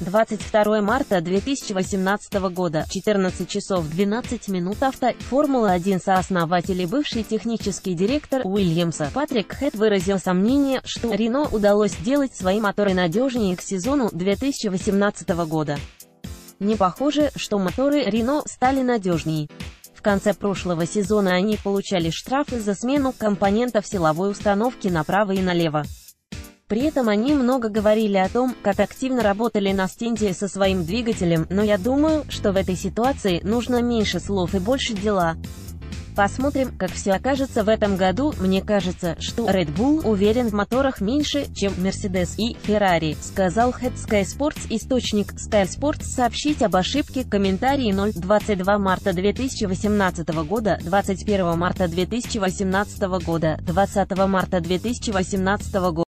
22 марта 2018 года, 14 часов 12 минут авто, Формула-1 сооснователь и бывший технический директор Уильямса Патрик Хэт выразил сомнение, что Рено удалось сделать свои моторы надежнее к сезону 2018 года. Не похоже, что моторы Рено стали надежнее. В конце прошлого сезона они получали штрафы за смену компонентов силовой установки направо и налево. При этом они много говорили о том, как активно работали на стенде со своим двигателем, но я думаю, что в этой ситуации нужно меньше слов и больше дела. Посмотрим, как все окажется в этом году. Мне кажется, что Red Bull уверен в моторах меньше, чем Mercedes и Ferrari, сказал Head Sky Sports. Источник Sky Sports сообщить об ошибке. Комментарии 0. 22 марта 2018 года, 21 марта 2018 года, 20 марта 2018 года.